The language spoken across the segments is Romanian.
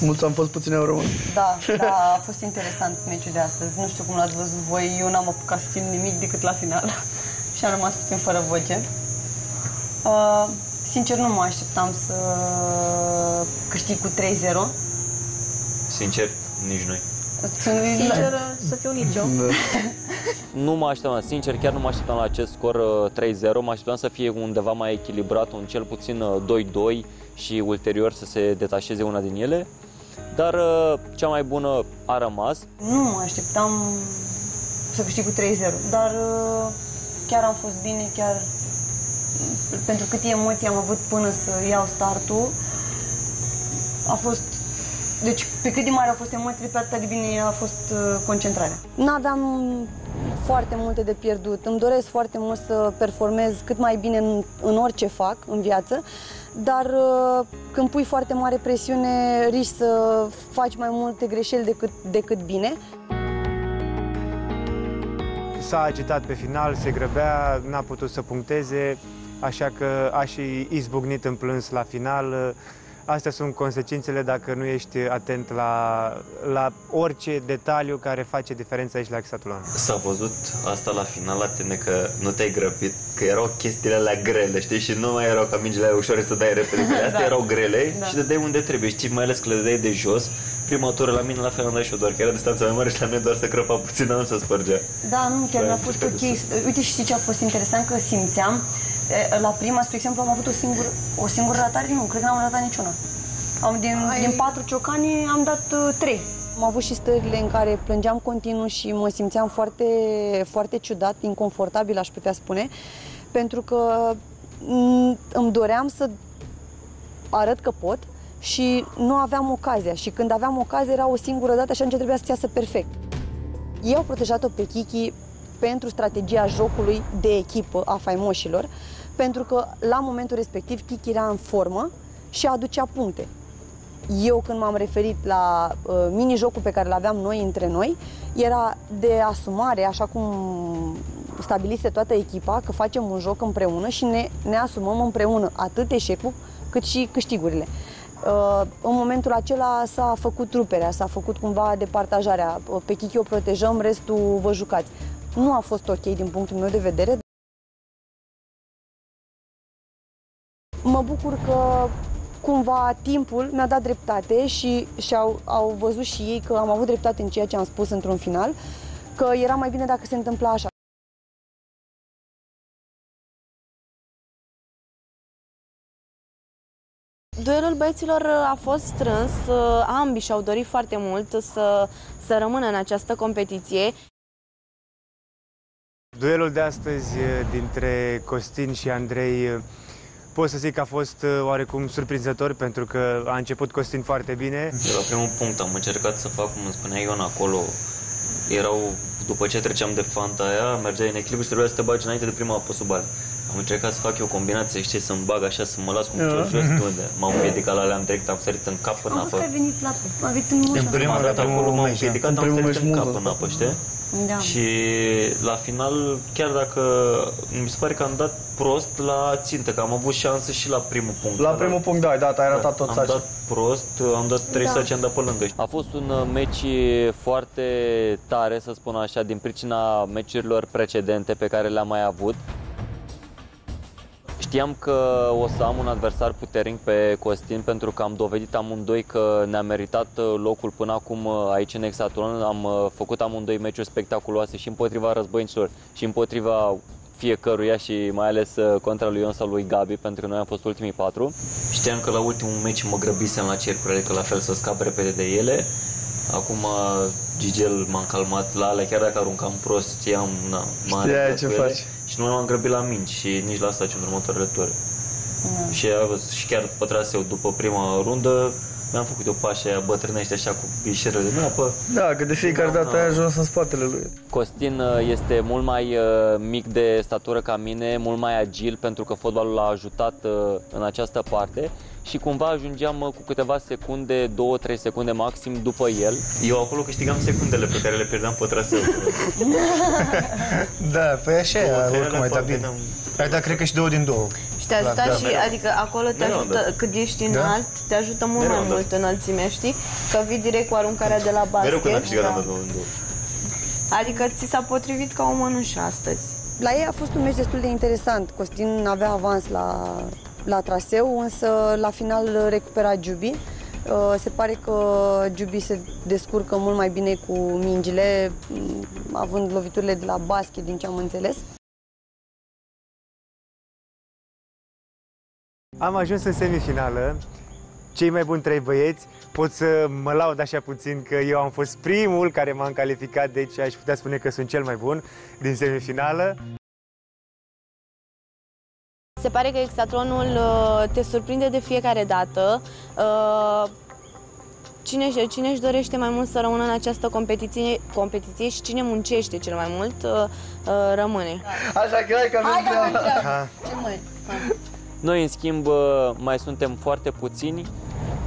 Mulți am fost, puțini au rămas. Da, da, a fost interesant meciul de astăzi. Nu știu cum l-ați văzut voi, eu n-am apucat să simt nimic decât la final și am rămas puțin fără voce. Uh, sincer, nu mă așteptam să câștig cu 3-0. Sincer, nici noi. Sincer, să fiu nici eu. Da. Nu mă așteptam, sincer, chiar nu mă așteptam la acest scor uh, 3-0. Mă așteptam să fie undeva mai echilibrat, un cel puțin uh, 2-2 și ulterior să se detașeze una din ele. Dar uh, cea mai bună a rămas. Nu mă așteptam să câștig cu 3-0, dar uh, chiar am fost bine, chiar pentru câte emoții am avut până să iau startul, a fost deci, pe cât de mari au fost emoțiile, pe atât de bine a fost uh, concentrarea. Nu aveam foarte multe de pierdut. Îmi doresc foarte mult să performez cât mai bine în, în orice fac în viață, dar uh, când pui foarte mare presiune, riști să faci mai multe greșeli decât, decât bine. S-a agitat pe final, se grăbea, n-a putut să puncteze, așa că a și izbucnit în plâns la final. Astea sunt consecințele dacă nu ești atent la, la orice detaliu care face diferența aici la Exatulon. S-a văzut asta la final la tine că nu te-ai grăbit, că erau chestiile alea grele, știi? Și nu mai erau ca mingile alea ușoare să dai repede, că astea Da. erau grele Da. și dădeai unde trebuie, știi? Mai ales că le dădeai de jos. Prima tură la mine la fel am dat și eu doar, că era distanța mai mare și la mine doar să crăpa puțin, nu să spărgea. Da, nu, chiar Păi, mi-a fost ok. încercat Uite, știi ce a fost interesant? Că simțeam, e, la prima, spre exemplu, am avut o singură, o singură ratare, nu, cred că n-am ratat niciuna. Am, din, Ai- din patru ciocani am dat uh, trei. Am avut și stările în care plângeam continuu și mă simțeam foarte, foarte ciudat, inconfortabil, aș putea spune, pentru că m, îmi doream să arăt că pot și nu aveam ocazia. Și când aveam ocazia era o singură dată și atunci trebuia să iasă perfect. Eu au protejat-o pe Kiki pentru strategia jocului de echipă a faimoșilor, pentru că la momentul respectiv Kiki era în formă și aducea puncte. Eu când m-am referit la uh, mini-jocul pe care îl aveam noi între noi, era de asumare, așa cum stabilise toată echipa, că facem un joc împreună și ne, ne asumăm împreună atât eșecul cât și câștigurile. Uh, în momentul acela s-a făcut truperea, s-a făcut cumva departajarea. Uh, Pe Kiki o protejăm, restul vă jucați. Nu a fost ok din punctul meu de vedere. Mă bucur că cumva timpul mi-a dat dreptate și, și au, au văzut și ei că am avut dreptate în ceea ce am spus într-un final, că era mai bine dacă se întâmpla așa. Duelul băieților a fost strâns, uh, ambii și-au dorit foarte mult să, să rămână în această competiție. Duelul de astăzi eh, dintre Costin și Andrei eh, pot să zic că a fost eh, oarecum surprinzător pentru că a început Costin foarte bine. De la primul punct am încercat să fac, cum îmi spunea Ion acolo, erau, după ce treceam de fanta aia, mergeai în echilibru și trebuia să te bagi înainte de prima apă sub bani. Am încercat să fac eu o combinație, știi, să-mi bag așa, să mă las cu piciorul jos, de unde m-am împiedicat la alea, am direct, am sărit în cap în Am văzut apă. că ai venit la... Ai venit în mult. primul- M-am dat la primul acolo, m-am meci, da. împiedicat, În am primul sărit meci în mult, cap da. în apă, știi? Da. Și la final, chiar dacă mi se pare că am dat prost la țintă, că am avut șansă și la primul punct. La Dar- primul punct, da, ai dat, ai ratat tot am saci. dat prost, am dat trei Da. saci, am dat pe lângă. A fost un uh, meci foarte tare, să spun așa, din pricina meciurilor precedente pe care le-am mai avut. Știam că o să am un adversar puternic pe Costin pentru că am dovedit amândoi că ne-a meritat uh, locul până acum uh, aici în Exatlon. Am uh, făcut amândoi meciuri spectaculoase și împotriva războinicilor și împotriva fiecăruia și mai ales uh, contra lui Ion sau lui Gabi, pentru că noi am fost ultimii patru. Știam că la ultimul meci mă grăbisem la cercuri, adică la fel să scap repede de ele. Acum Gigel m-am calmat la alea, chiar dacă aruncam prost, știam, na, m-am Știai arătat ce cu ele faci. Și nu m-am grăbit la minci și nici la staci în următoarele ture. Și, a- și chiar pe traseu, după prima rundă, mi-am făcut o pașă aia bătrânește așa cu bișeră din apă. Da, că de fiecare Da, dată da. ai ajuns în spatele lui. Costin uh, este mult mai uh, mic de statură ca mine, mult mai agil pentru că fotbalul l-a ajutat uh, în această parte și cumva ajungeam uh, cu câteva secunde, 2-3 secunde maxim după el. Eu acolo câștigam secundele pe care le pierdeam pe traseu. Da, păi așa e, Două, trei oricum alea ai dat foarte bine. n-am- Ai dat, cred că și două din două. Te ajută Da, și, adică acolo te Mereu am ajută, dat. cât ești Da? înalt, te ajută mult Mereu mai am dat. mult înălțimea, știi? Că vii direct cu aruncarea de la basket. Mereu când am câștigat da. am dat două în două. Adică ți s-a potrivit ca o mănușă astăzi. La ei a fost un meci destul de interesant. Costin avea avans la, la traseu, însă la final recupera Giubi. Uh, Se pare că Giubi se descurcă mult mai bine cu mingile, m, având loviturile de la basket, din ce am înțeles. Am ajuns în semifinală. Cei mai buni trei băieți. Pot să mă laud așa puțin că eu am fost primul care m-am calificat, deci aș putea spune că sunt cel mai bun din semifinală. Se pare că Exatronul uh, te surprinde de fiecare dată. Uh, Cine, cine își dorește mai mult să rămână în această competiție, competiție și cine muncește cel mai mult, uh, uh, rămâne. Așa că hai că avem treaba. Ha. Ce mai? Noi, în schimb, uh, mai suntem foarte puțini.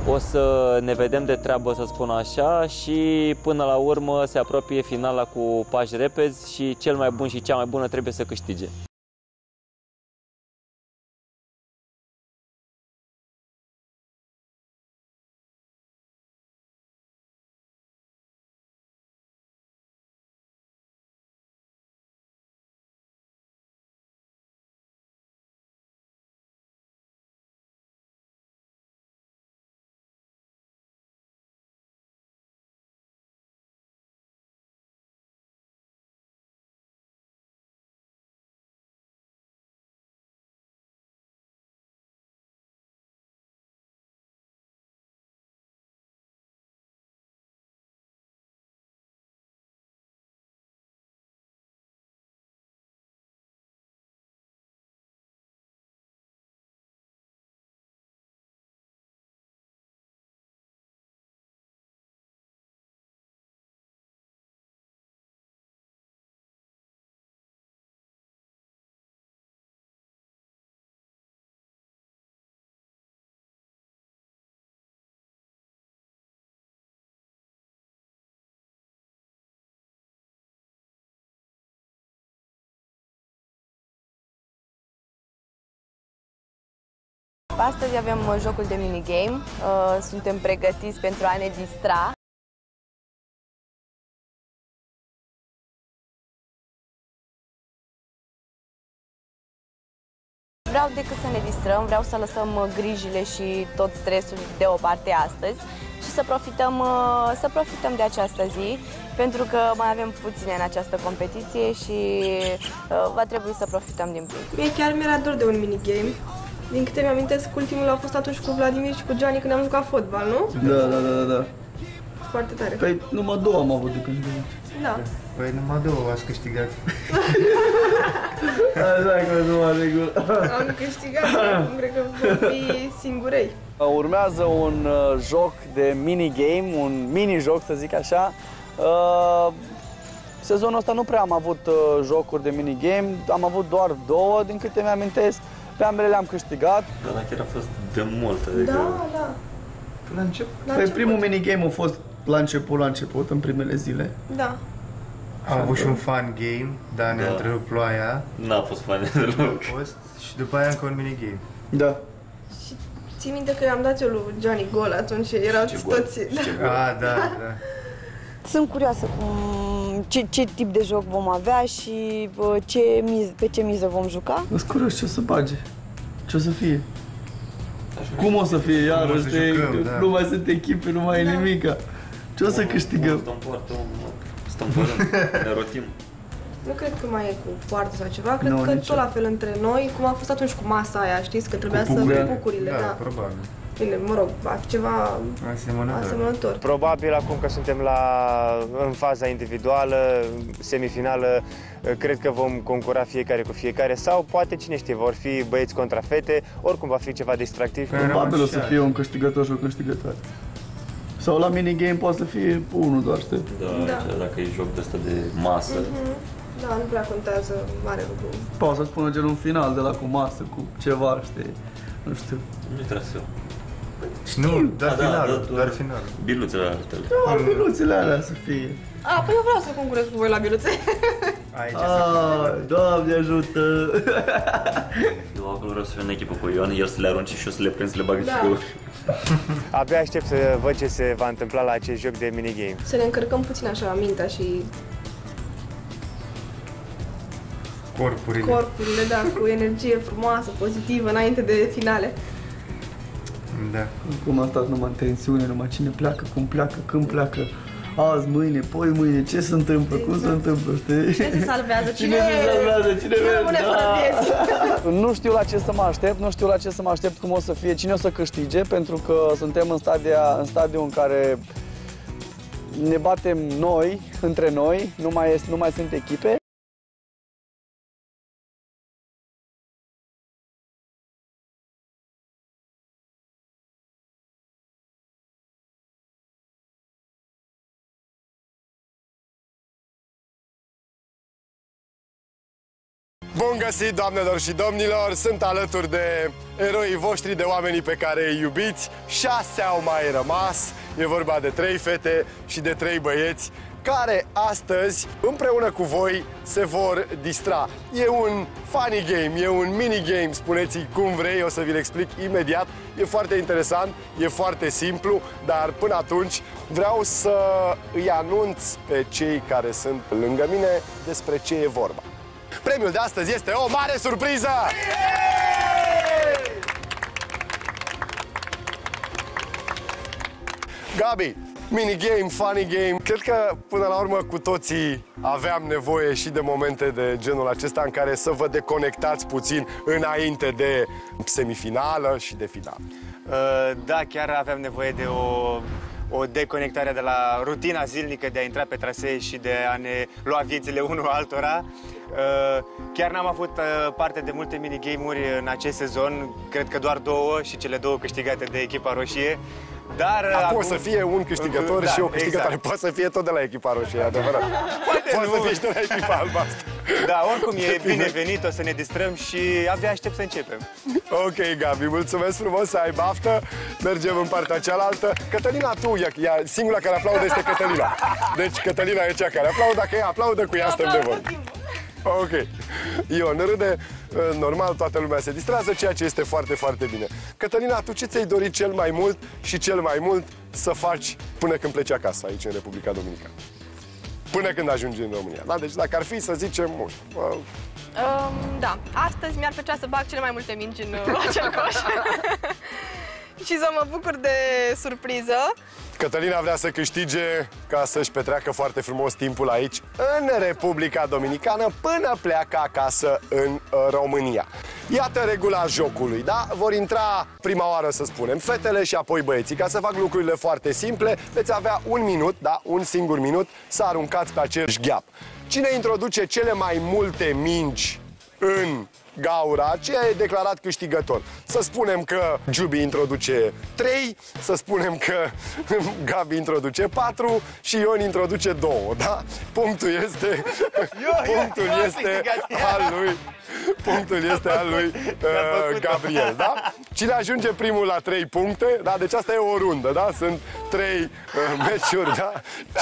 O să ne vedem de treabă, să spun așa, și până la urmă se apropie finala cu pași repezi și cel mai bun și cea mai bună trebuie să câștige. Astăzi avem uh, jocul de minigame. Uh, Suntem pregătiți pentru a ne distra. Vreau decât să ne distrăm, vreau să lăsăm uh, grijile și tot stresul deoparte astăzi și să profităm, uh, să profităm de această zi, pentru că mai avem puține în această competiție și uh, va trebui să profităm din plin. Mie chiar mi-era dor de un minigame. Din câte mi-amintesc, ultimul a fost atunci cu Vladimir și cu Gianni când am jucat fotbal, nu? Da, da, da, da, da. Foarte tare. Păi numai două am avut de când vine. Da. Păi numai două ați câștigat. Așa că numai regulă. Am câștigat, acum cred că vom fi singurei. Urmează un uh, joc de minigame, un mini-joc să zic așa. Uh, sezonul ăsta nu prea am avut uh, jocuri de minigame, am avut doar două, din câte mi-amintesc. Pe ambele le-am câștigat. Dar la chiar a fost de mult, adică... Da, da. La început? La Păi început. primul minigame a fost la început, la început, în primele zile. Da. Am avut și un fun game, dar ne-a Da. întrerupt ploaia. N-a fost fain deloc. A fost și după aia încă un minigame. Da. Și ții minte că i-am dat eu lui Gianni gol atunci, erau Ce gol. toți... Da. Ah, da, da. Sunt curioasă cum, ce, ce tip de joc vom avea și bă, ce miz, pe ce miză vom juca. Sunt curios ce o să bage. Ce o să fie? Cum o să fie iarăși? să de- jucăm, da. Nu mai sunt echipe, nu mai e nimica. Ce o să câștigăm? Stăm poartă, omul. Stăm pe rând, ne rotim. Nu cred că mai e cu poartă sau ceva, cred Nu, că nici tot eu. la fel între noi, cum a fost atunci cu masa aia, știți, că trebuia să pucurile. pucurile, Da, da. probabil. Bine, mă rog, ceva Asemănător. asemănător. Probabil acum că suntem la, în faza individuală, semifinală, cred că vom concura fiecare cu fiecare sau poate, cine știe, vor fi băieți contra fete, oricum va fi ceva distractiv. Probabil o să fie un câștigător și o câștigătoare. Sau la minigame poate să fie unul doar, știi? Da, Da. aici, dacă e joc de ăsta de masă, Da, nu prea contează mare lucru. Poate să spună gen un final de la cu masă, cu ceva, știi? Nu știu. nu trebuie să Nu, doar Ah, da, finalul, da, doar finalul. Biluțele altele. Da, minuțele alea să fie. A, păi eu vreau să concurez cu voi la biluțe. Aici Ah, Doamne ajută! Eu acolo vreau să fiu în echipă cu Ioan, el să le arunce și eu să le prind să le bag Da. și eu. Abia aștept să văd ce se va întâmpla la acest joc de minigame. Să ne încărcăm puțin așa mintea și Corpurile. corpurile, da, cu energie frumoasă, pozitivă, înainte de finale. Da. Cum a stat numai în tensiune, numai cine pleacă, cum pleacă, când pleacă, azi, mâine, poi mâine, ce se întâmplă, cum se întâmplă, știi? Cine se salvează? Cine se salvează, cine cine merge, rămâne fără da. vieți? Nu știu la ce să mă aștept, nu știu la ce să mă aștept, cum o să fie, cine o să câștige, pentru că suntem în, stadia, în stadiul în care ne batem noi, între noi, nu mai, este, nu mai sunt echipe. Bun găsit, doamnelor și domnilor! Sunt alături de eroii voștri, de oamenii pe care îi iubiți. Șase au mai rămas. E vorba de trei fete și de trei băieți care astăzi, împreună cu voi, se vor distra. E un funny game, e un mini-game, spuneți cum vrei, o să vi-l explic imediat. E foarte interesant, e foarte simplu, dar până atunci vreau să îi anunț pe cei care sunt lângă mine despre ce e vorba. Premiul de astăzi este o mare surpriză! Gabi, minigame, funny game. Cred că până la urmă cu toții aveam nevoie și de momente de genul acesta în care să vă deconectați puțin înainte de semifinală și de final. Uh, Da, chiar aveam nevoie de o, o deconectare de la rutina zilnică de a intra pe trasee și de a ne lua viețile unul altora. Uh, Chiar n-am avut uh, parte de multe minigame-uri în acest sezon, cred că doar două și cele două câștigate de echipa roșie. Dar uh, Acum o să fie un câștigător Da, și o câștigătoare. exact. Poate să fie tot de la echipa roșie, e adevărat. Poate nu. să fie și de la echipa albastră. Da, oricum e binevenit, o să ne distrăm și abia aștept să începem. Ok, Gabi, mulțumesc frumos, să ai baftă. Mergem în partea cealaltă. Cătălina, tu, e, e singura care aplaudă este Cătălina. Deci Cătălina e cea care aplaudă, dacă ea aplaudă, cu ea stăm de vorbă. Ok. Ion râde, normal, toată lumea se distrează, ceea ce este foarte, foarte bine. Cătălina, tu ce ți-ai dorit cel mai mult și cel mai mult să faci până când pleci acasă, aici în Republica Dominicană? Până când ajungi în România. Da? Deci dacă ar fi să zicem, nu știu, uh, Um, da, astăzi mi-ar plăcea să bag cele mai multe mingi în uh, acel coș. și să mă bucur de surpriză. Cătălina vrea să câștige ca să-și petreacă foarte frumos timpul aici, în Republica Dominicană, până pleacă acasă în uh, România. Iată regula jocului, da? Vor intra prima oară, să spunem, fetele și apoi băieții. Ca să fac lucrurile foarte simple, veți avea un minut, da? Un singur minut, să aruncați pe acel gheap. Cine introduce cele mai multe mingi în gaura aceea e declarat câștigător. Să spunem că Jubi introduce 3, să spunem că Gabi introduce 4 și Ion introduce 2, da? Punctul este punctul este al lui Punctul este al lui uh, Gabriel, da? Cine ajunge primul la 3 puncte, da? Deci asta e o rundă, da? Sunt 3 uh, meciuri, da?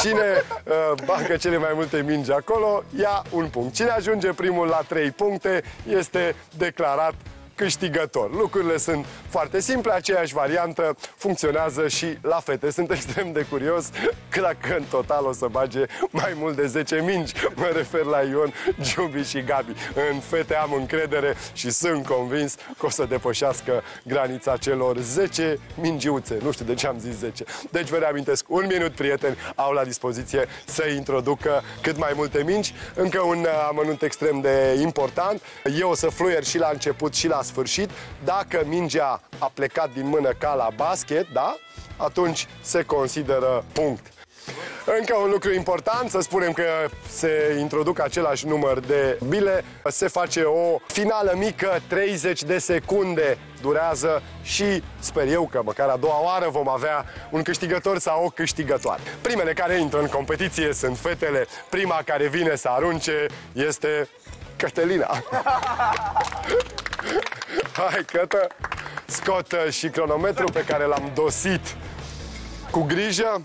Cine uh, bagă cele mai multe mingi acolo, ia un punct. Cine ajunge primul la 3 puncte este declarat câștigător. Lucrurile sunt foarte simple, aceeași variantă funcționează și la fete. Sunt extrem de curios că dacă în total o să bage mai mult de 10 mingi, mă refer la Ion, Giubi și Gabi. În fete am încredere și sunt convins că o să depășească granița celor 10 mingiuțe. Nu știu de ce am zis 10. Deci vă reamintesc, un minut, prieteni, au la dispoziție să introducă cât mai multe mingi. Încă un uh, amănunt extrem de important. Eu o să fluier și la început și la sfârșit. Dacă mingea a plecat din mână ca la basket, da? Atunci se consideră punct. Încă un lucru important, să spunem că se introduc același număr de bile, se face o finală mică, 30 de secunde durează și sper eu că măcar a doua oară vom avea un câștigător sau o câștigătoare. Primele care intră în competiție sunt fetele, prima care vine să arunce este Cătălina. Hai, Cătă, Scot uh, și cronometru pe care l-am dosit cu grijă.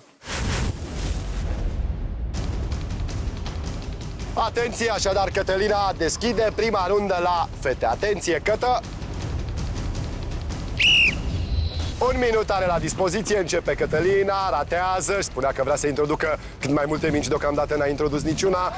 Atenție, așadar, Cătălina deschide prima rundă la fete. Atenție, Cătă! Un minut are la dispoziție, începe Cătălina, ratează, își spunea că vrea să introducă cât mai multe mingi, deocamdată n-a introdus niciuna.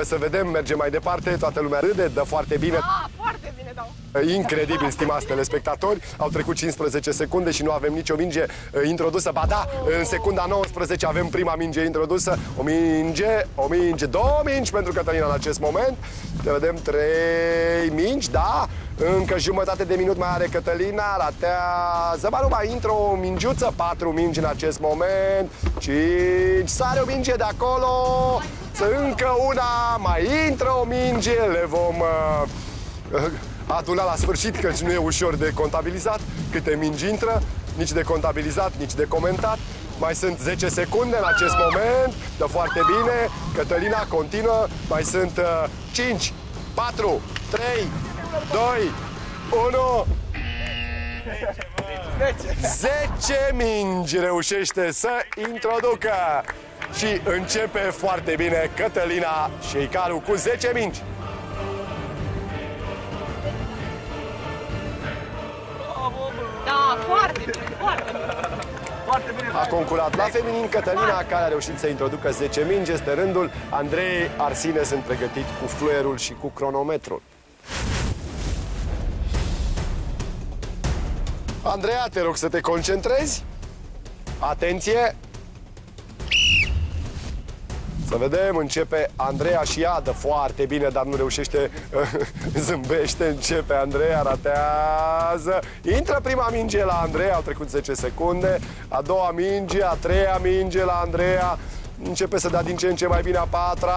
Să vedem, merge mai departe, toată lumea râde, dă foarte bine. Ah, foarte bine dau. Incredibil, stimați telespectatori. Au trecut 15 secunde și nu avem nicio minge uh, introdusă. Ba da, în secunda 19 avem prima minge introdusă. O minge, o minge, două mingi pentru Cătălina în acest moment. Te vedem trei mingi, da? Încă jumătate de minut mai are Cătălina, ratează, ba nu mai intră o mingiuță, patru mingi în acest moment, cinci, sare o minge de acolo, să încă una, mai intră o minge, le vom uh, aduna la sfârșit, căci nu e ușor de contabilizat câte mingi intră, nici de contabilizat, nici de comentat. Mai sunt 10 secunde în acest moment, dă foarte bine, Cătălina continuă, mai sunt uh, 5, 4, 3, 2, 1... 10 mingi reușește să introducă și începe foarte bine Cătălina Șeicaru cu 10 mingi. Da, foarte bine, foarte bine. A concurat la feminin Cătălina, care a reușit să introducă 10 mingi. Este rândul Andrei Arsine sunt pregătit cu fluierul și cu cronometrul. Andreea, te rog să te concentrezi. Atenție! Să vedem, începe Andreea și ea dă foarte bine, dar nu reușește, zâmbește, începe Andreea, ratează. Intră prima minge la Andreea, au trecut 10 secunde, a doua minge, a treia minge la Andreea, începe să dea din ce în ce mai bine a patra,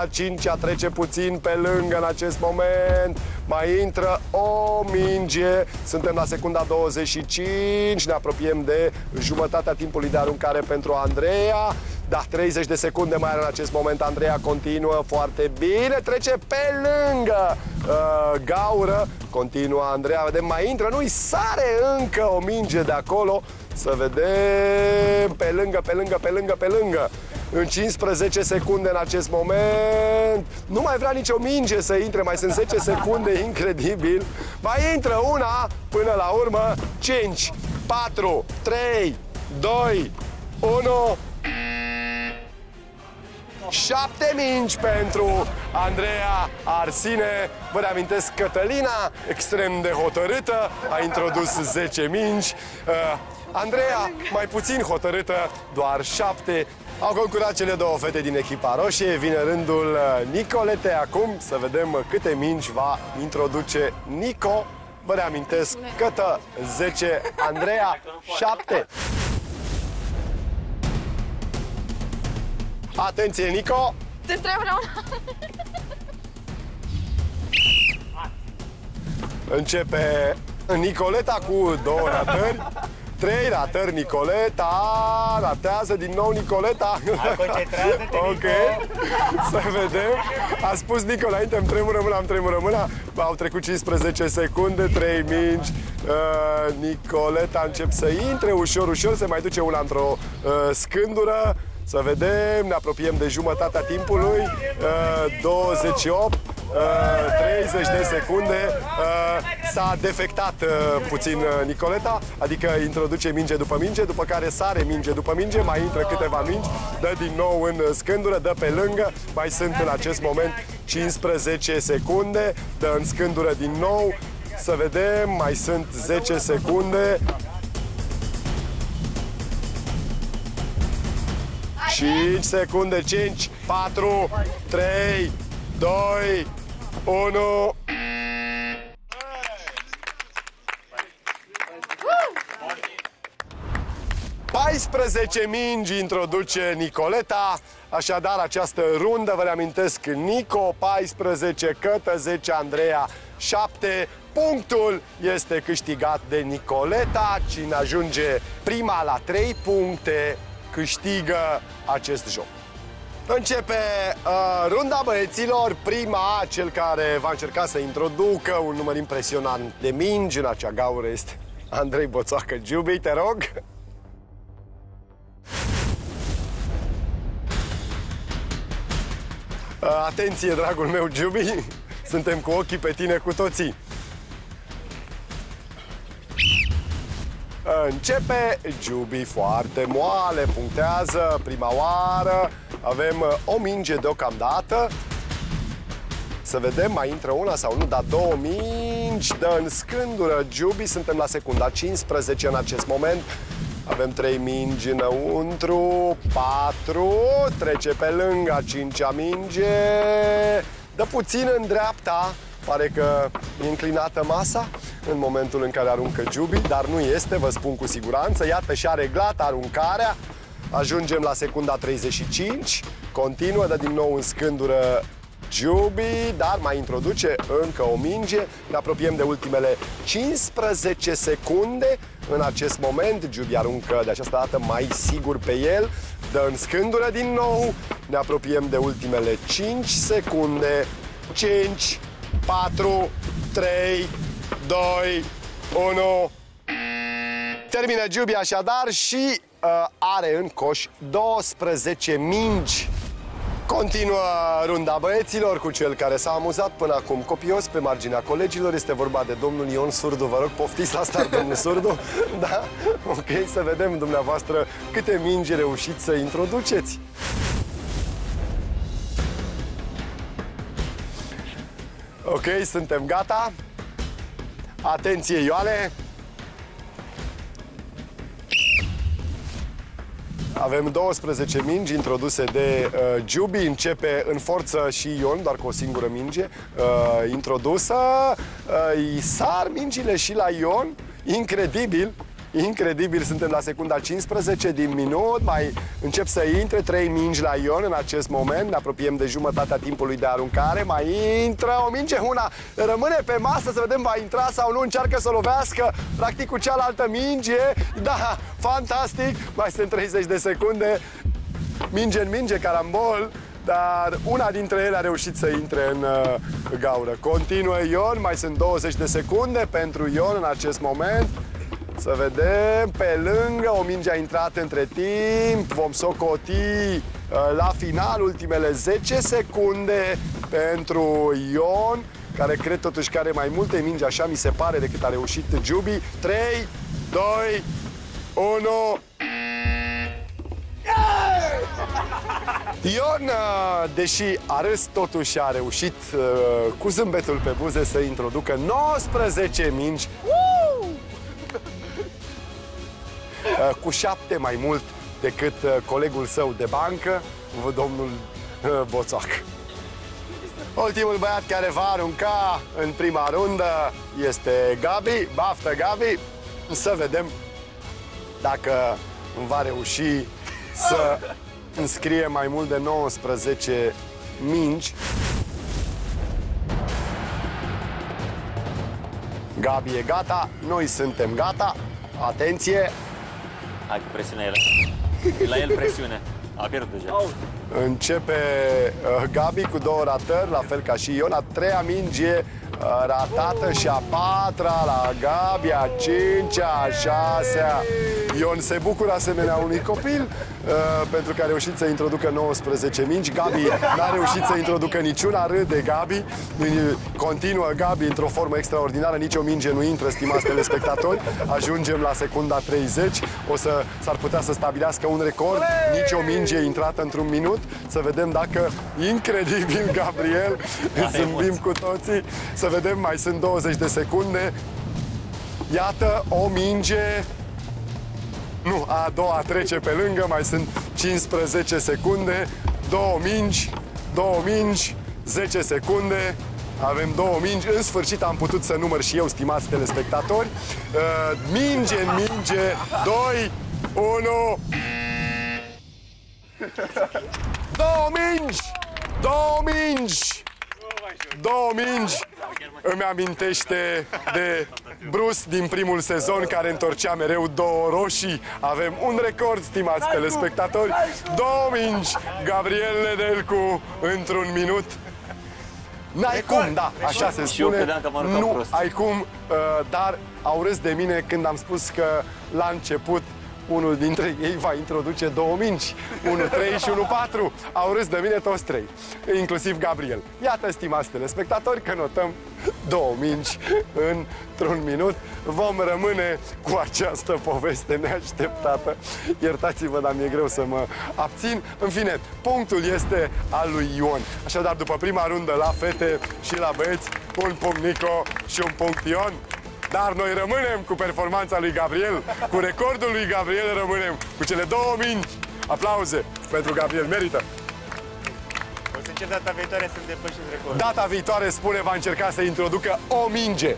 a cincea trece puțin pe lângă în acest moment, mai intră o minge, suntem la secunda 25, ne apropiem de jumătatea timpului de aruncare pentru Andreea, da, 30 de secunde mai are în acest moment, Andreea continuă foarte bine, trece pe lângă uh, gaură, continuă Andreea, vedem, mai intră, nu-i sare încă o minge de acolo, să vedem, pe lângă, pe lângă, pe lângă, pe lângă. În 15 secunde în acest moment Nu mai vrea nicio minge să intre Mai sunt 10 secunde, incredibil Mai intră una până la urmă 5, 4, 3, 2, 1 Șapte mingi pentru Andreea Arsine. Vă reamintesc, Cătălina, extrem de hotărâtă, a introdus 10 mingi. Uh, Andreea, mai puțin hotărâtă, doar șapte. Au concurat cele două fete din echipa roșie. Vine rândul uh, Nicolete acum să vedem câte mingi va introduce Nico. Vă reamintesc, Cătă 10, Andreea 7. Atenție, Nico! Te trebuie la una. Începe Nicoleta cu două ratări. Trei ratări, Nicoleta, ratează din nou Nicoleta. Concentrează-te, Ok, să vedem. A spus Nico înainte, îmi tremură mâna, îmi tremură mâna. Au trecut 15 secunde, 3 mingi. Uh, Nicoleta încep să intre ușor, ușor, se mai duce una într-o uh, scândură. Să vedem, ne apropiem de jumătatea timpului. Uh, 28, uh, 30 de secunde. Uh, s-a defectat uh, puțin uh, Nicoleta, adică introduce minge după minge, după care sare minge după minge, mai intră câteva mingi, dă din nou în uh, scândură, dă pe lângă, mai sunt în acest moment 15 secunde, dă în scândură din nou, să vedem, mai sunt 10 secunde. 5 secunde, 5, 4, 3, 2, 1. Paisprezece mingi introduce Nicoleta, așadar această rundă, vă reamintesc, Nico 14, Cătă 10, Andreea 7, punctul este câștigat de Nicoleta, cine ajunge prima la 3 puncte câștigă acest joc. Începe uh, runda băieților, prima, cel care va încerca să introducă un număr impresionant de mingi în acea gaură este Andrei Boțoacă. Giubi, te rog. Uh, atenție, dragul meu, Giubi, suntem cu ochii pe tine cu toții. Începe Giubi foarte moale, punctează prima oară, avem uh, o minge deocamdată. Să vedem, mai intră una sau nu, dar două mingi, dă în scândură Giubi, suntem la secunda 15 în acest moment. Avem trei mingi înăuntru, patru, trece pe lângă a cincea minge, dă puțin în dreapta, pare că e înclinată masa în momentul în care aruncă Giubi, dar nu este, vă spun cu siguranță. Iată și-a reglat aruncarea. Ajungem la secunda 35. Continuă, dă din nou în scândură Giubi, dar mai introduce încă o minge. Ne apropiem de ultimele 15 secunde. În acest moment, Giubi aruncă de această dată mai sigur pe el. Dă în scândură din nou. Ne apropiem de ultimele 5 secunde. 5, 4, 3, 2, 1. Termină Giubi așadar și uh, are în coș 12 mingi. Continuă runda băieților cu cel care s-a amuzat până acum copios pe marginea colegilor. Este vorba de domnul Ion Surdu. Vă rog, poftiți la start, domnul Surdu. Da? Ok, să vedem dumneavoastră câte mingi reușiți să introduceți. Ok, suntem gata. Atenție, Ioane! Avem 12 mingi introduse de uh, Giubi, începe în forță și Ion, doar cu o singură minge uh, introdusă. Uh, sar mingile și la Ion, incredibil, Incredibil, suntem la secunda 15 din minut, mai încep să intre 3 mingi la Ion în acest moment, ne apropiem de jumătatea timpului de aruncare, mai intră o minge, una rămâne pe masă să vedem va intra sau nu, încearcă să lovească practic cu cealaltă minge, da, fantastic, mai sunt 30 de secunde, minge în minge, carambol, dar una dintre ele a reușit să intre în uh, gaură. Continuă Ion, mai sunt 20 de secunde pentru Ion în acest moment. Să vedem, pe lângă, o minge a intrat între timp, vom socoti uh, la final ultimele 10 secunde pentru Ion, care cred totuși că are mai multe mingi, așa mi se pare, decât a reușit Giubi. 3, 2, 1... Ion, uh, deși a râs, totuși a reușit uh, cu zâmbetul pe buze să introducă 19 mingi. Cu șapte mai mult decât uh, colegul său de bancă, domnul uh, Boțoac. Ultimul băiat care va arunca în prima rundă este Gabi. Baftă, Gabi! Să vedem dacă va reuși să înscrie mai mult de 19 mingi. Gabi e gata, noi suntem gata. Atenție, Hai cu presiunea el. La el presiune. A pierdut deja. Începe uh, Gabi cu două ratări, la fel ca și Ion. A treia minge ratată și a patra la Gabi, a cincea, a șasea. Ion se bucură asemenea unui copil uh, pentru că a reușit să introducă 19 mingi. Gabi n-a reușit să introducă niciuna, râde Gabi. Continuă Gabi într-o formă extraordinară, nici o minge nu intră, stimați telespectatori. Ajungem la secunda 30. O să s-ar putea să stabilească un record. Nici o minge intrată într-un minut. Să vedem dacă, incredibil, Gabriel, zâmbim cu toții. Să vedem, mai sunt 20 de secunde. Iată, o minge nu, a doua trece pe lângă, mai sunt 15 secunde, două mingi, două mingi, 10 secunde, avem două mingi, în sfârșit am putut să număr și eu, stimați telespectatori. Uh, minge în minge, 2, 1... Două mingi! Două mingi! Două mingi! Îmi amintește de Brus din primul sezon care întorcea mereu două roșii. Avem un record, stimați telespectatori. Două mingi, Gabriel Nedelcu, într-un minut. N-ai cum, da, așa se Și eu spune. credeam că am aruncat nu prost. ai cum, uh, dar au râs de mine când am spus că la început unul dintre ei va introduce două mingi, unul 3 și unul 4. Au râs de mine toți trei, inclusiv Gabriel. Iată, stimați telespectatori, că notăm două mingi într-un minut. Vom rămâne cu această poveste neașteptată. Iertați-vă, dar mi-e greu să mă abțin. În fine, punctul este al lui Ion. Așadar, după prima rundă la fete și la băieți, un punct Nico și un punct Ion. Dar noi rămânem cu performanța lui Gabriel, cu recordul lui Gabriel rămânem, cu cele două mingi. Aplauze pentru Gabriel, merită! O să încerc data viitoare să-mi depășesc recordul. Data viitoare, spune, va încerca să introducă o minge.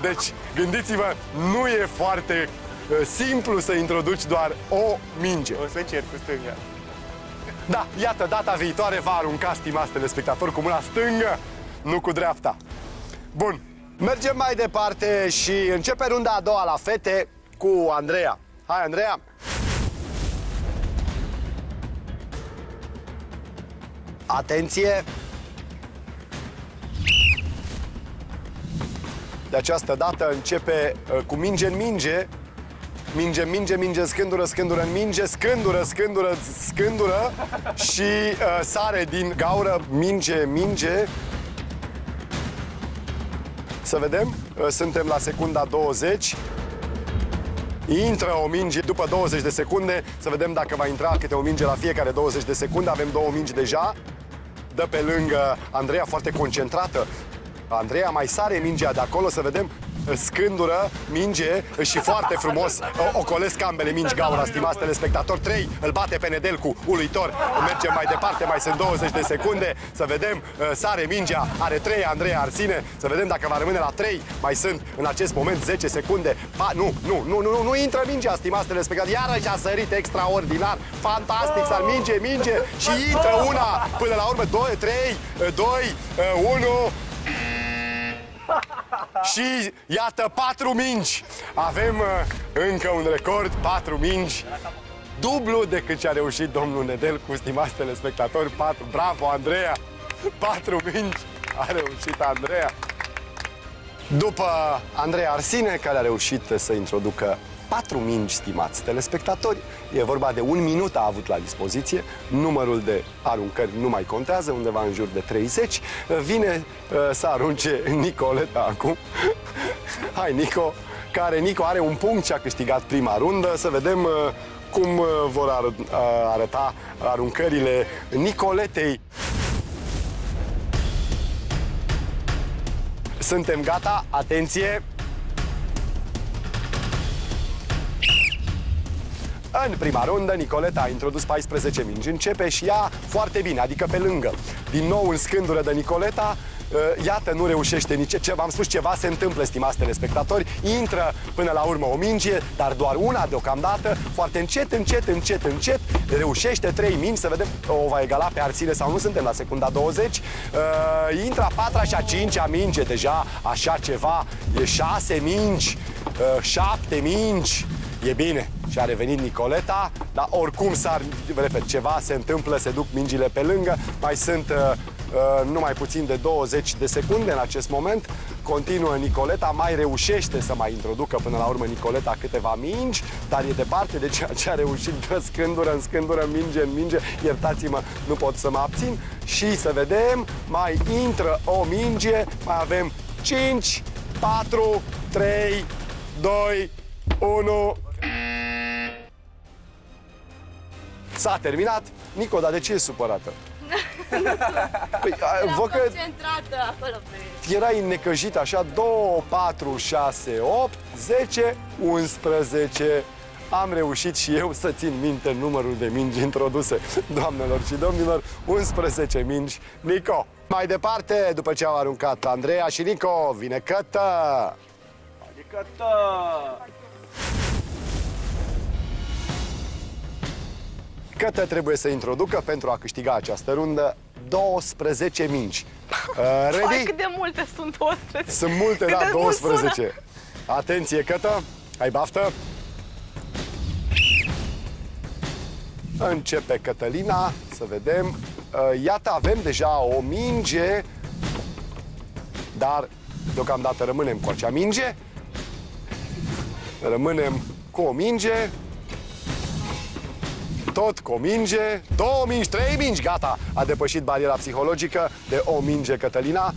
Deci, gândiți-vă, nu e foarte uh, simplu să introduci doar o minge. O să încerc cu stânga. Da, iată, data viitoare va arunca, stimați telespectatori, cu mâna stângă, nu cu dreapta. Bun, mergem mai departe și începe runda a doua la fete cu Andreea. Hai, Andreea! Atenție! De această dată începe uh, cu minge în minge, Minge, minge, minge, scândură, scândură în minge, scândură, scândură, scândură și uh, sare din gaură, minge, minge. Să vedem, uh, suntem la secunda 20. Intră o minge după 20 de secunde, să vedem dacă va intra câte o minge la fiecare 20 de secunde. Avem două mingi deja. Dă pe lângă Andreea foarte concentrată. Andreea mai sare mingea de acolo, să vedem scândură, minge și foarte frumos o- ocolesc ambele mingi gaura, stimați telespectatori. 3, îl bate pe Nedelcu, uluitor. Mergem mai departe, mai sunt 20 de secunde. Să vedem, uh, sare mingea, are 3 Andreea Arsine. Să vedem dacă va rămâne la 3. Mai sunt în acest moment 10 secunde. Pa, nu, nu, nu, nu, nu, nu intră mingea, stimați telespectatori. Iarăși a sărit extraordinar. Fantastic, s-ar minge, minge și intră una. Până la urmă, 2, 3, 2, 1. Și iată, patru mingi. Avem uh, încă un record, patru mingi. Dublu decât ce a reușit domnul Nedel cu stimați telespectatori. Patru. Bravo, Andreea! Patru mingi a reușit Andreea. După Andreea Arsine, care a reușit să introducă patru mingi, stimați telespectatori, e vorba de un minut a avut la dispoziție, numărul de aruncări nu mai contează, undeva în jur de 30, vine uh, să arunce Nicoleta acum. Hai, Nico, care Nico are un punct și a câștigat prima rundă, să vedem uh, cum uh, vor ar- uh, arăta aruncările Nicoletei. Suntem gata, atenție! În prima rundă, Nicoleta a introdus 14 mingi. Începe și ea foarte bine, adică pe lângă. Din nou în scândură de Nicoleta, uh, iată, nu reușește nici ce v-am spus, ceva se întâmplă, stimați telespectatori. Intră până la urmă o minge, dar doar una deocamdată, foarte încet, încet, încet, încet, reușește trei mingi, să vedem o va egala pe Arsine sau nu, suntem la secunda 20. Uh, intră a patra și a cincea minge, deja așa ceva, e șase mingi, uh, șapte mingi, E bine, și a revenit Nicoleta, dar oricum s-ar, repet, ceva se întâmplă, se duc mingile pe lângă, mai sunt uh, uh, numai puțin de 20 de secunde în acest moment, continuă Nicoleta, mai reușește să mai introducă până la urmă Nicoleta câteva mingi, dar e departe de ceea ce a reușit de scândură în scândură, minge în minge, iertați-mă, nu pot să mă abțin. Și să vedem, mai intră o minge, mai avem 5, 4, 3, 2, 1, S-a terminat. Nico, dar de ce e supărată? Păi, a, vă că concentrată acolo pe... erai necăjit așa 2, 4, 6, 8, 10, 11. Am reușit și eu să țin minte numărul de mingi introduse. Doamnelor și domnilor, 11 mingi. Nico. Mai departe, după ce au aruncat Andreea și Nico, vine Cătă. Adică Cătă trebuie să introducă pentru a câștiga această rundă 12 mingi. Uh, Ai, ready? cât de multe sunt 12. Sunt multe, Cât da, de mult 12. Atenție, Cătă, ai baftă? Începe Cătălina, să vedem. Uh, Iată, avem deja o minge, dar deocamdată rămânem cu acea minge. Rămânem cu o minge. Tot cu o minge. Două mingi, trei mingi, gata. A depășit bariera psihologică de o minge Cătălina.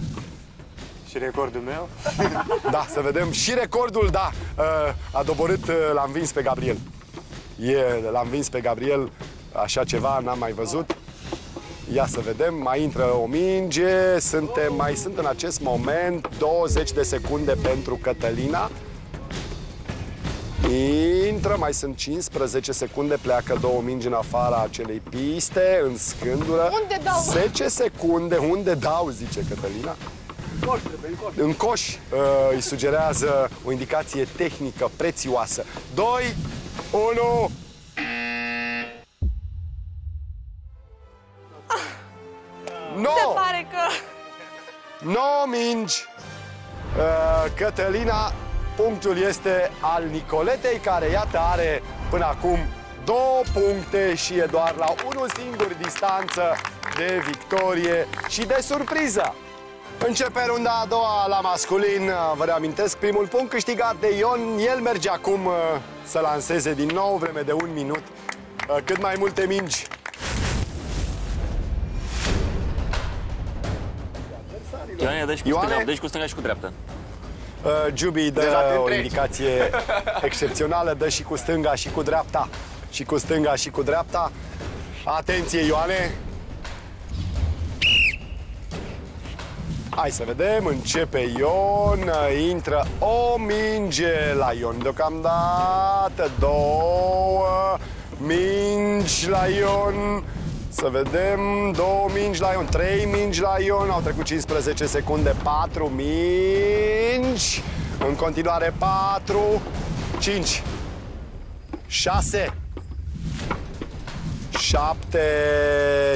Și recordul meu? Da, să vedem și recordul, da, uh, a doborât, uh, l-a învins pe Gabriel. E, l-a învins pe Gabriel, așa ceva n-am mai văzut. Ia să vedem, mai intră o minge, suntem, mai sunt în acest moment 20 de secunde pentru Cătălina. Intră, mai sunt 15 secunde, pleacă două mingi în afara acelei piste, în scândură. Unde dau? 10 secunde, unde dau, zice Cătălina. În coș uh, îi sugerează o indicație tehnică prețioasă. 2, 1... Se No! pare că... 9 mingi. Uh, Cătălina, punctul este al Nicoletei, care iată are până acum două puncte și e doar la unul singur distanță de victorie și de surpriză. Începe runda a doua la masculin. Vă reamintesc, primul punct câștigat de Ion. El merge acum uh, să lanseze din nou, vreme de un minut. Uh, Cât mai multe mingi Ioane, dă și cu Ioane? stânga, dă și cu stânga și cu dreapta. Uh, Jubi dă Deja te o întreci. indicație excepțională, dă și cu stânga și cu dreapta. Și cu stânga și cu dreapta. Atenție, Ioane! Hai să vedem, începe Ion, intră o minge la Ion deocamdată, două mingi la Ion, să vedem, două mingi la Ion, trei mingi la Ion, au trecut 15 secunde, patru mingi, în continuare patru, cinci, șase, Șapte,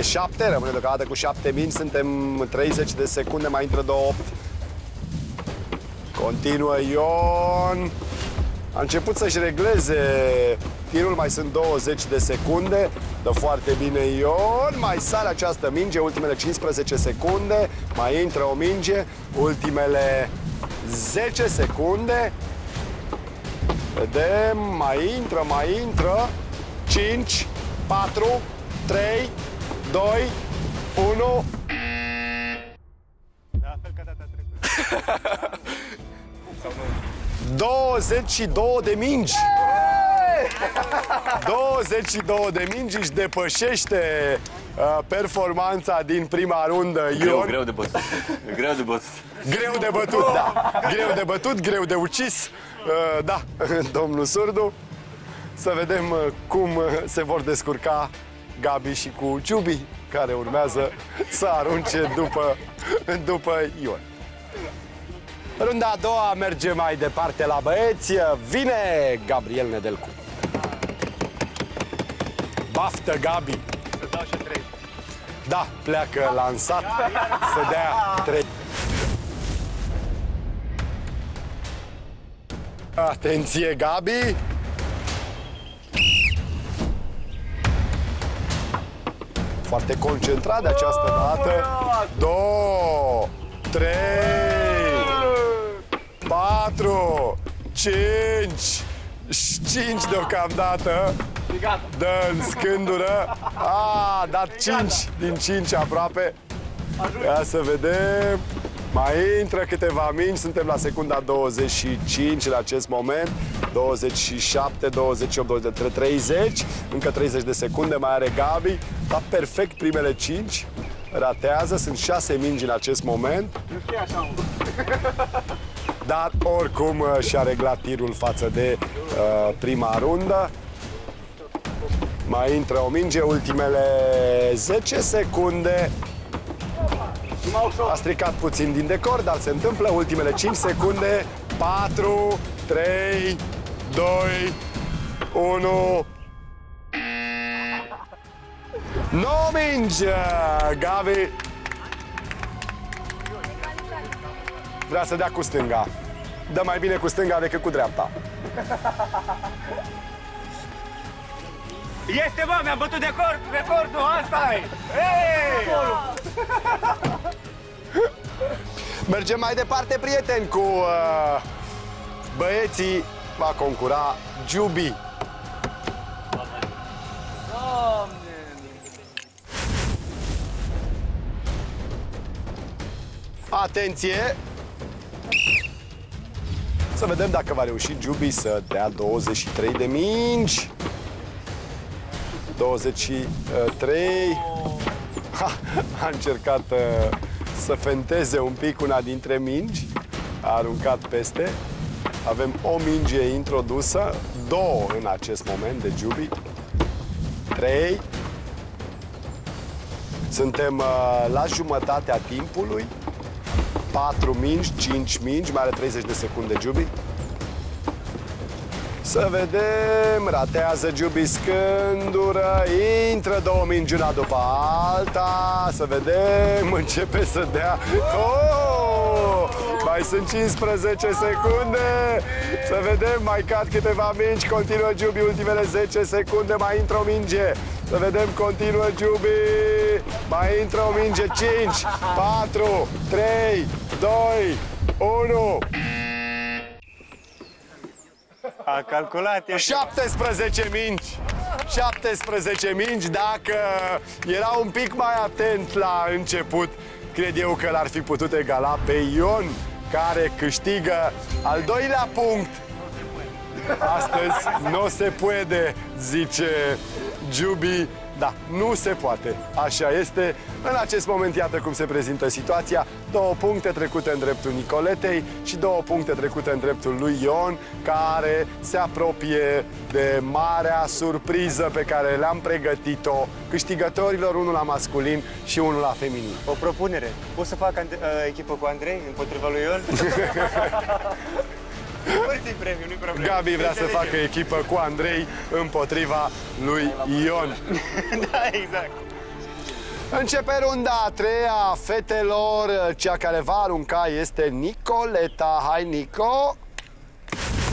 șapte, rămâne deocamdată cu șapte mingi, suntem 30 de secunde, mai intră două opt. Continuă Ion. A început să-și regleze tirul, mai sunt 20 de secunde. Dă foarte bine Ion, mai sare această minge, ultimele 15 secunde, mai intră o minge, ultimele 10 secunde. Vedem, mai intră, mai intră. 5, 4, 3, 2, 1. La fel ca data trecută. 22 de mingi! 22 de mingi își depășește uh, performanța din prima rundă. Greu, Ion. greu de bătut. Greu de bătut. Greu de bătut, da. Greu de bătut, greu de ucis. Uh, da, domnul Surdu. Să vedem uh, cum uh, se vor descurca Gabi și cu Ciubi, care urmează să arunce după, după Ion. Runda a doua merge mai departe la băieți. Vine Gabriel Nedelcu. Baftă, Gabi! Să dau și trei. Da, pleacă lansat să dea trei. Atenție, Gabi! Foarte concentrat de această dată. Două, trei, patru, cinci, cinci deocamdată. Dă în scândură. A, dat 5 din 5 aproape. Ia să vedem. Mai intră câteva mingi, suntem la secunda 25 în acest moment. 27, 28, 29, 30. Încă 30 de secunde, mai are Gabi. Da perfect primele 5. Ratează, sunt 6 mingi în acest moment. Dar oricum uh, și-a reglat tirul față de uh, prima rundă. Mai intră o minge, ultimele 10 secunde. A stricat puțin din decor, dar se întâmplă. Ultimele 5 secunde. 4, 3, 2, 1. 9 mingi! Gavi vrea să dea cu stânga. Dă mai bine cu stânga decât cu dreapta. Este, bă, mi-am bătut de acord, recordul, asta e! Hey! Mergem mai departe, prieteni, cu uh, băieții. Va concura Jubi. Atenție! Să vedem dacă va reuși Jubi să dea 23 de mingi. 23. Ha, a încercat uh, să fenteze un pic una dintre mingi. A aruncat peste. Avem o minge introdusă, două în acest moment de Jubi. 3. Suntem uh, la jumătatea timpului. 4 mingi, 5 mingi, mai are 30 de secunde Jubi. Să vedem, ratează Jubi scândură, intră două mingi una după alta, să vedem, începe să dea... Oh! Mai sunt 15 secunde, să vedem, mai cad câteva mingi, continuă Jubi, ultimele 10 secunde, mai intră o minge. Să vedem, continuă Jubi, mai intră o minge, 5, 4, 3, 2, 1... A calculat, e 17 mingi. 17 mingi, dacă era un pic mai atent la început, cred eu că l-ar fi putut egala pe Ion, care câștigă al doilea punct. Astăzi nu se poate, zice Jubi. Da, nu se poate. Așa este. În acest moment, iată cum se prezintă situația. Două puncte trecute în dreptul Nicoletei și două puncte trecute în dreptul lui Ion, care se apropie de marea surpriză pe care le-am pregătit-o câștigătorilor, unul la masculin și unul la feminin. O propunere. Pot să fac uh, echipă cu Andrei împotriva lui Ion? Împărțim premiu, nu-i problemă. Gabi vrea să facă echipă cu Andrei împotriva lui Ion. da, exact. Începe runda a treia, fetelor. Cea care va arunca este Nicoleta. Hai, Nico!